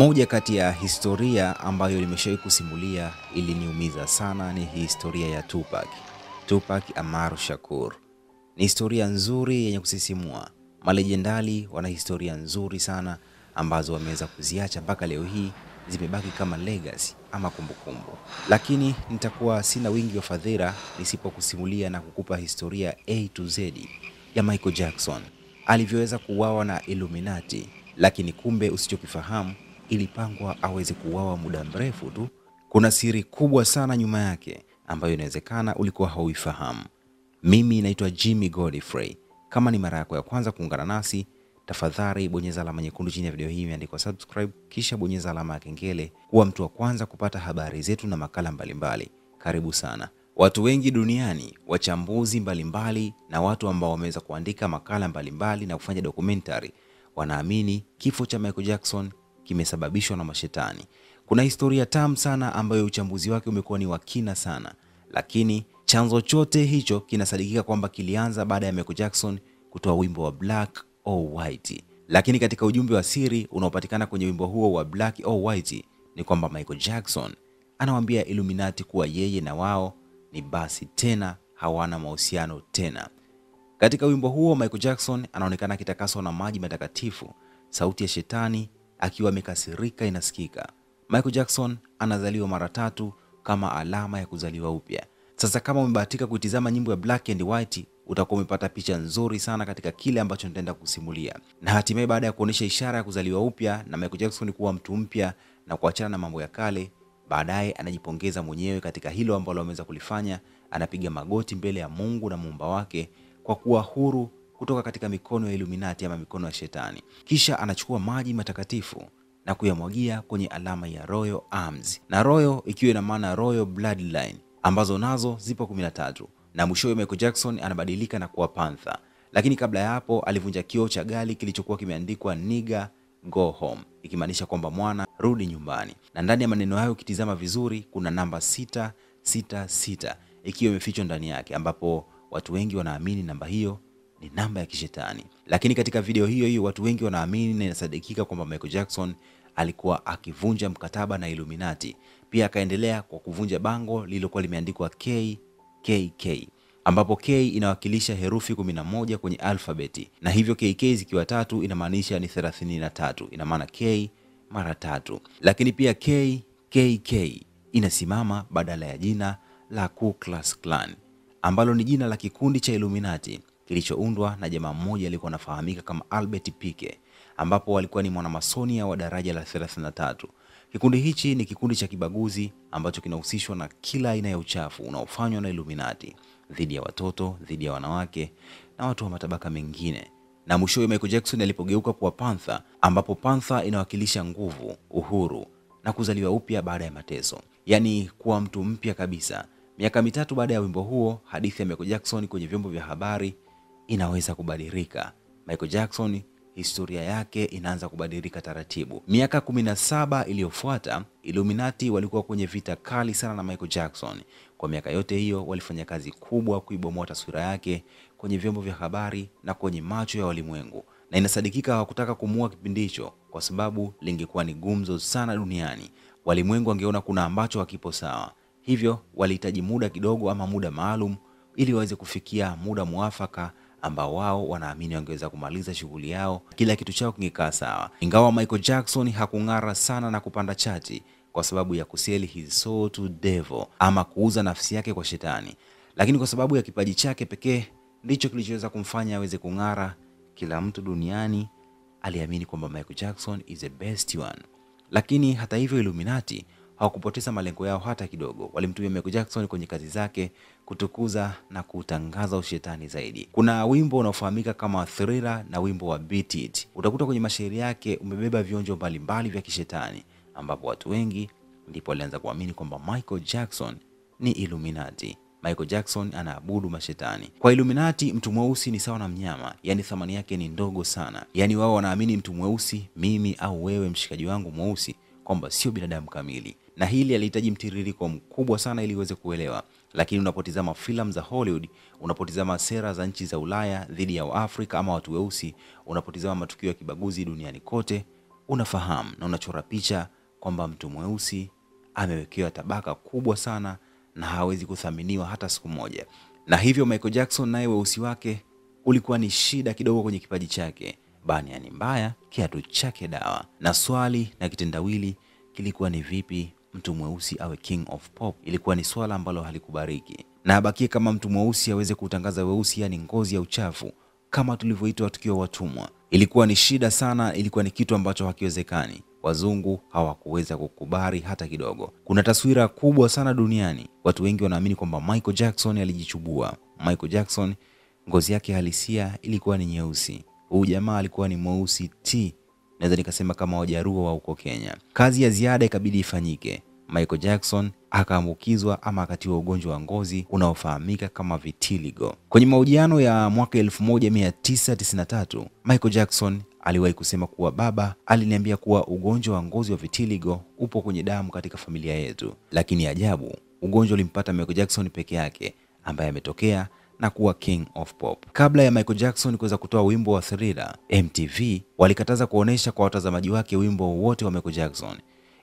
Moja kati ya historia ambayo nimeshawahi kusimulia iliniumiza sana ni historia ya Tupac. Tupac Amaru Shakur ni historia nzuri yenye kusisimua. Malejendali wana historia nzuri sana ambazo wameweza kuziacha mpaka leo hii zimebaki kama legacy ama kumbukumbu, kumbu. lakini nitakuwa sina wingi wa fadhila nisipokusimulia na kukupa historia A to Z ya Michael Jackson alivyoweza kuuawa na Illuminati, lakini kumbe usichokifahamu ilipangwa aweze kuuawa muda mrefu tu. Kuna siri kubwa sana nyuma yake ambayo inawezekana ulikuwa hauifahamu. Mimi naitwa Jimmy Godfrey. Kama ni mara yako ya kwanza kuungana nasi, tafadhali bonyeza alama nyekundu chini ya video hii imeandikwa subscribe, kisha bonyeza alama ya kengele kuwa mtu wa kwanza kupata habari zetu na makala mbalimbali. mbali. Karibu sana. Watu wengi duniani, wachambuzi mbalimbali mbali, na watu ambao wameweza kuandika makala mbalimbali mbali na kufanya documentary, wanaamini kifo cha Michael Jackson kimesababishwa na mashetani. Kuna historia tamu sana ambayo uchambuzi wake umekuwa ni wa kina sana, lakini chanzo chote hicho kinasadikika kwamba kilianza baada ya Michael Jackson kutoa wimbo wa Black or White. Lakini katika ujumbe wa siri unaopatikana kwenye wimbo huo wa Black or White ni kwamba Michael Jackson anawaambia Illuminati kuwa yeye na wao ni basi tena hawana mahusiano tena. Katika wimbo huo Michael Jackson anaonekana akitakaswa na maji matakatifu, sauti ya shetani akiwa amekasirika inasikika. Michael Jackson anazaliwa mara tatu kama alama ya kuzaliwa upya. Sasa kama umebahatika kuitizama nyimbo ya Black and White, utakuwa umepata picha nzuri sana katika kile ambacho nitaenda kusimulia. Na hatimaye baada ya kuonyesha ishara ya kuzaliwa upya na Michael Jackson kuwa mtu mpya na kuachana na mambo ya kale, baadaye anajipongeza mwenyewe katika hilo ambalo ameweza kulifanya. Anapiga magoti mbele ya Mungu na muumba wake kwa kuwa huru kutoka katika mikono ya Illuminati ama mikono ya shetani. Kisha anachukua maji matakatifu na kuyamwagia kwenye alama ya Royal Arms, na Royal ikiwa ina maana Royal Bloodline ambazo nazo zipo 13 na mwishowe Michael Jackson anabadilika na kuwa Panther. Lakini kabla ya hapo alivunja kioo cha gari kilichokuwa kimeandikwa nigga go home, ikimaanisha kwamba mwana rudi nyumbani, na ndani ya maneno hayo ukitizama vizuri kuna namba sita sita sita. Ikiwa imefichwa ndani yake, ambapo watu wengi wanaamini namba hiyo ni namba ya kishetani. Lakini katika video hiyo hiyo watu wengi wanaamini na inasadikika kwamba Michael Jackson alikuwa akivunja mkataba na Illuminati. Pia akaendelea kwa kuvunja bango lililokuwa limeandikwa KKK, ambapo K inawakilisha herufi 11 kwenye alfabeti, na hivyo KK zikiwa tatu inamaanisha ni 33, ina maana K mara tatu. Lakini pia KKK inasimama badala ya jina la Ku Klux Klan ambalo ni jina la kikundi cha Illuminati kilichoundwa na jamaa mmoja alikuwa anafahamika kama Albert Pike, ambapo alikuwa ni mwanamasonia wa daraja la 33. Kikundi hichi ni kikundi cha kibaguzi ambacho kinahusishwa na kila aina ya uchafu unaofanywa na Illuminati dhidi ya watoto, dhidi ya wanawake na watu wa matabaka mengine. Na mwishowe Michael Jackson alipogeuka kuwa Panther, ambapo Panther inawakilisha nguvu, uhuru na kuzaliwa upya baada ya mateso, yaani kuwa mtu mpya kabisa. Miaka mitatu baada ya wimbo huo, hadithi ya Michael Jackson kwenye vyombo vya habari inaweza kubadilika. Michael Jackson historia yake inaanza kubadilika taratibu. Miaka kumi na saba iliyofuata, Illuminati walikuwa kwenye vita kali sana na Michael Jackson. Kwa miaka yote hiyo walifanya kazi kubwa kuibomoa taswira yake kwenye vyombo vya habari na kwenye macho ya walimwengu, na inasadikika hawakutaka kumuua kipindi hicho kwa sababu lingekuwa ni gumzo sana duniani. Walimwengu wangeona kuna ambacho hakipo sawa, hivyo walihitaji muda kidogo ama muda maalum ili waweze kufikia muda mwafaka ambao wao wanaamini wangeweza kumaliza shughuli yao, kila kitu chao kingekaa sawa. Ingawa Michael Jackson hakung'ara sana na kupanda chati kwa sababu ya kuseli his soul to devil ama kuuza nafsi yake kwa shetani, lakini kwa sababu ya kipaji chake pekee ndicho kilichoweza kumfanya aweze kung'ara. Kila mtu duniani aliamini kwamba Michael Jackson is the best one. Lakini hata hivyo, Illuminati hawakupoteza malengo yao hata kidogo. Walimtumia Michael Jackson kwenye kazi zake kutukuza na kutangaza ushetani zaidi. Kuna wimbo unaofahamika kama Thriller na wimbo wa Beat It, utakuta kwenye mashairi yake umebeba vionjo mbalimbali vya kishetani, ambapo watu wengi ndipo walianza kuamini kwamba Michael Jackson ni Illuminati. Michael Jackson anaabudu mashetani. Kwa Illuminati, mtu mweusi ni sawa na mnyama, yaani thamani yake ni ndogo sana. Yaani wao wanaamini mtu mweusi, mimi au wewe mshikaji wangu mweusi, kwamba sio binadamu kamili, na hili alihitaji mtiririko mkubwa sana ili uweze kuelewa. Lakini unapotizama filamu za Hollywood, unapotizama sera za nchi za Ulaya dhidi ya Waafrika ama watu weusi, unapotizama matukio ya kibaguzi duniani kote, unafahamu na unachora picha kwamba mtu mweusi amewekewa tabaka kubwa sana na hawezi kuthaminiwa hata siku moja, na hivyo Michael Jackson naye weusi wake ulikuwa ni shida kidogo kwenye kipaji chake, baniani mbaya, kiatu chake dawa. Na swali na kitendawili kilikuwa ni vipi mtu mweusi awe king of pop? Ilikuwa ni swala ambalo halikubariki, na abakie kama mtu mweusi aweze kutangaza weusi, yani ngozi ya uchafu, kama tulivyoitwa tukiwa watumwa. Ilikuwa ni shida sana, ilikuwa ni kitu ambacho hakiwezekani. Wazungu hawakuweza kukubali hata kidogo. Kuna taswira kubwa sana duniani, watu wengi wanaamini kwamba Michael Jackson alijichubua. Michael Jackson ngozi yake halisia ilikuwa ni nyeusi. Huyu jamaa alikuwa ni mweusi t, naweza nikasema kama Wajaruo wa huko Kenya. Kazi ya ziada ikabidi ifanyike. Michael Jackson akaambukizwa ama akatiwa ugonjwa wa ngozi unaofahamika kama vitiligo. Kwenye mahojiano ya mwaka 1993 Michael Jackson aliwahi kusema kuwa baba aliniambia kuwa ugonjwa wa ngozi wa vitiligo upo kwenye damu katika familia yetu, lakini ajabu, ugonjwa ulimpata Michael Jackson peke yake ambaye ametokea na kuwa king of pop. Kabla ya Michael Jackson kuweza kutoa wimbo wa Thriller, MTV walikataza kuonesha kwa watazamaji wake wimbo wowote wa Michael Jackson.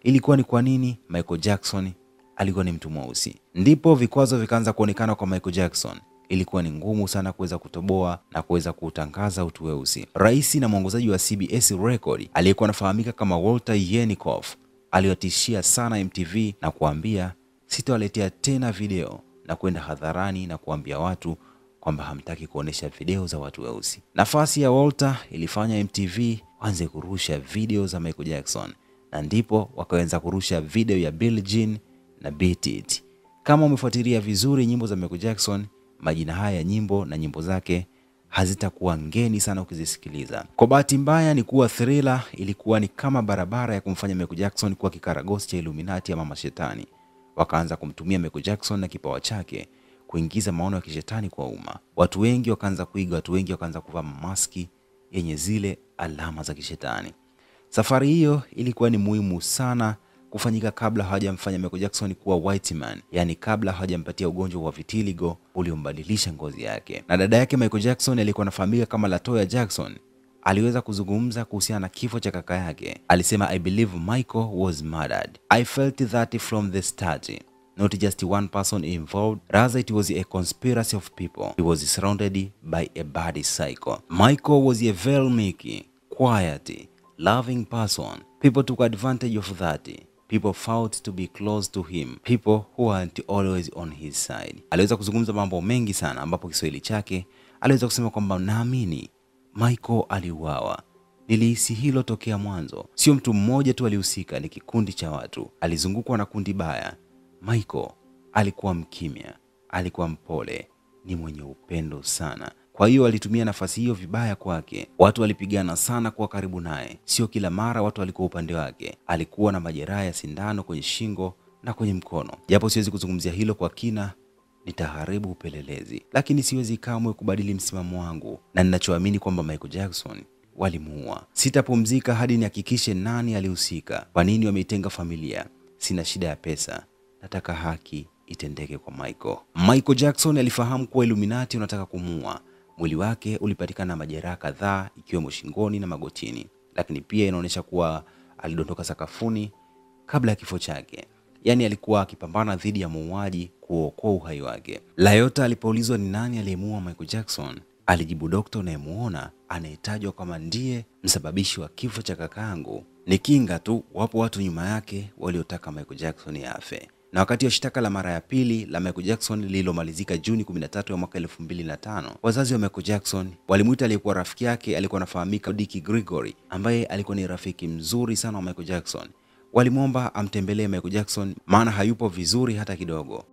Ilikuwa ni kwa nini? Michael Jackson alikuwa ni mtu mweusi. Ndipo vikwazo vikaanza kuonekana kwa Michael Jackson. Ilikuwa ni ngumu sana kuweza kutoboa na kuweza kutangaza utu weusi. Rais na mwongozaji wa CBS Record aliyekuwa anafahamika kama Walter Yenikoff aliwatishia sana MTV na kuambia, sitawaletea tena video na kwenda hadharani na kuambia watu kwamba hamtaki kuonesha video za watu weusi. Nafasi ya Walter ilifanya MTV waanze kurusha video za Michael Jackson, na ndipo wakaanza kurusha video ya Billie Jean na Beat It. Kama umefuatilia vizuri nyimbo za Michael Jackson, majina haya ya nyimbo na nyimbo zake hazitakuwa ngeni sana ukizisikiliza. Kwa bahati mbaya ni kuwa Thriller ilikuwa ni kama barabara ya kumfanya Michael Jackson kuwa kikaragosi cha Illuminati ama mashetani. Wakaanza kumtumia Michael Jackson na kipawa chake kuingiza maono ya kishetani kwa umma. Watu wengi wakaanza kuiga, watu wengi wakaanza kuvaa maski yenye zile alama za kishetani. Safari hiyo ilikuwa ni muhimu sana kufanyika kabla hawajamfanya Michael Jackson kuwa white man, yaani kabla hawajampatia ugonjwa wa vitiligo uliombadilisha ngozi yake. Na dada yake Michael Jackson alikuwa anafahamika kama Latoya Jackson aliweza kuzungumza kuhusiana na kifo cha kaka yake. Alisema, I believe Michael was murdered. I felt that from the start. Not just one person involved, rather it was a conspiracy of people. He was surrounded by a bad cycle. Michael was a very meek, quiet, loving person. People took advantage of that. People fought to be close to him. People who weren't always on his side. Aliweza kuzungumza mambo mengi sana, ambapo Kiswahili chake aliweza kusema kwamba naamini Michael aliuawa. Nilihisi hilo tokea mwanzo. Sio mtu mmoja tu alihusika, ni kikundi cha watu. Alizungukwa na kundi baya. Michael alikuwa mkimya, alikuwa mpole, ni mwenye upendo sana. Kwa hiyo alitumia nafasi hiyo vibaya kwake. Watu walipigana sana kuwa karibu naye, sio kila mara watu walikuwa upande wake. Alikuwa na majeraha ya sindano kwenye shingo na kwenye mkono. Japo siwezi kuzungumzia hilo kwa kina, nitaharibu upelelezi, lakini siwezi kamwe kubadili msimamo wangu na ninachoamini kwamba Michael Jackson walimuua. Sitapumzika hadi nihakikishe nani alihusika, kwa nini wameitenga familia. Sina shida ya pesa, nataka haki itendeke kwa Michael. Michael Jackson alifahamu kuwa Illuminati unataka kumuua. Mwili wake ulipatikana majeraha kadhaa ikiwemo shingoni na magotini, lakini pia inaonyesha kuwa alidondoka sakafuni kabla ya kifo chake. Yaani alikuwa akipambana dhidi ya muuaji kuokoa uhai wake. Layota alipoulizwa ni nani aliyemuua Michael Jackson, alijibu dokta unayemuona anayetajwa kama ndiye msababishi wa kifo cha kakaangu ni kinga tu. Wapo watu nyuma yake waliotaka Michael Jackson afe. Na wakati wa shtaka la mara ya pili la Michael Jackson lililomalizika Juni 13 ya mwaka 2005, wazazi wa Michael Jackson walimwita aliyekuwa rafiki yake, alikuwa anafahamika Dickie Gregory, ambaye alikuwa ni rafiki mzuri sana wa Michael Jackson. Walimwomba amtembelee Michael Jackson, maana hayupo vizuri hata kidogo.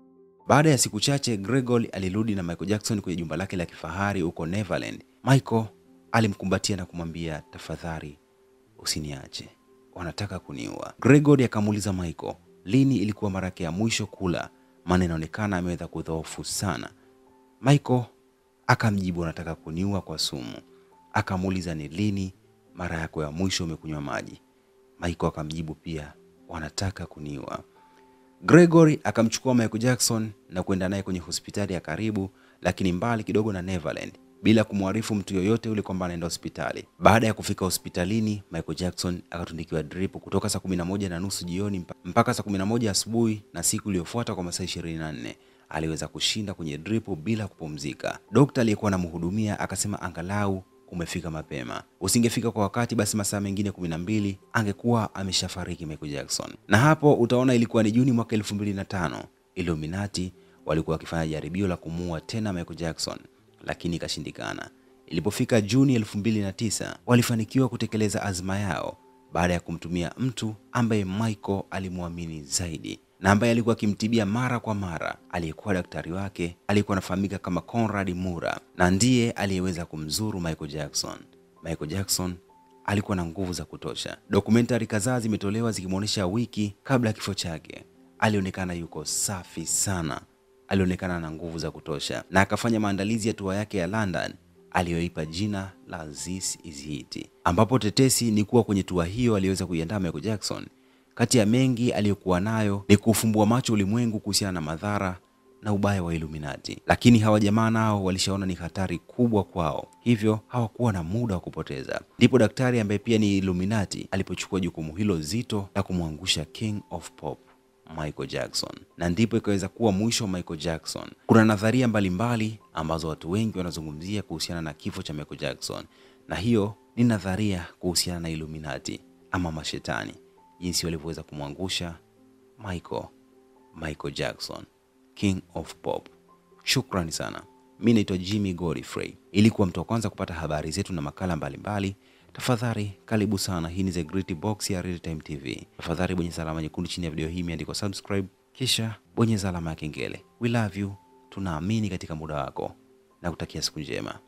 Baada ya siku chache, Gregor alirudi na Michael Jackson kwenye jumba lake la kifahari huko Neverland. Michael alimkumbatia na kumwambia, tafadhali usiniache, wanataka kuniua. Gregor akamuuliza Michael, lini ilikuwa mara yake ya mwisho kula, maana inaonekana ameweza kudhoofu sana. Michael akamjibu, anataka kuniua kwa sumu. Akamuuliza, ni lini mara yako ya mwisho umekunywa maji? Michael akamjibu pia, wanataka kuniwa Gregory akamchukua Michael Jackson na kwenda naye kwenye hospitali ya karibu, lakini mbali kidogo na Neverland bila kumwarifu mtu yoyote yule kwamba anaenda hospitali. Baada ya kufika hospitalini, Michael Jackson akatundikiwa drip kutoka saa kumi na moja na nusu jioni mpaka saa kumi na moja asubuhi, na siku iliyofuata kwa masaa ishirini na nne aliweza kushinda kwenye drip bila kupumzika. Dokta aliyekuwa anamhudumia akasema angalau umefika mapema, usingefika kwa wakati, basi masaa mengine kumi na mbili angekuwa ameshafariki Michael Jackson. Na hapo utaona ilikuwa ni Juni mwaka elfu mbili na tano Illuminati walikuwa wakifanya jaribio la kumuua tena Michael Jackson lakini ikashindikana. Ilipofika Juni elfu mbili na tisa walifanikiwa kutekeleza azma yao baada ya kumtumia mtu ambaye Michael alimwamini zaidi na ambaye alikuwa akimtibia mara kwa mara. Aliyekuwa daktari wake aliyekuwa anafahamika kama Conrad Mura na ndiye aliyeweza kumzuru Michael Jackson. Michael Jackson alikuwa na nguvu za kutosha. Dokumentari kadhaa zimetolewa zikimwonyesha wiki kabla ya kifo chake, alionekana yuko safi sana alionekana na nguvu za kutosha na akafanya maandalizi ya tua yake ya London aliyoipa jina la This Is It, ambapo tetesi ni kuwa kwenye tua hiyo aliweza kuiandaa Michael Jackson. Kati ya mengi aliyokuwa nayo ni kufumbua macho ulimwengu kuhusiana na madhara na ubaya wa Illuminati, lakini hawa jamaa nao walishaona ni hatari kubwa kwao, hivyo hawakuwa na muda wa kupoteza. Ndipo daktari ambaye pia ni Illuminati alipochukua jukumu hilo zito la kumwangusha King of Pop Michael Jackson, na ndipo ikaweza kuwa mwisho wa Michael Jackson. Kuna nadharia mbalimbali mbali ambazo watu wengi wanazungumzia kuhusiana na kifo cha Michael Jackson, na hiyo ni nadharia kuhusiana na Illuminati ama mashetani, jinsi walivyoweza kumwangusha Michael Michael Jackson, King of Pop. Shukrani sana. Mi naitwa Jimmy Godfrey. Ili kuwa mtu wa kwanza kupata habari zetu na makala mbalimbali mbali, tafadhali karibu sana. Hii ni The Great Box ya Real Time TV. Tafadhali bonyeza alama nyekundu chini ya video hii imeandikwa subscribe, kisha bonyeza alama ya kengele. We love you, tunaamini katika muda wako na kutakia siku njema.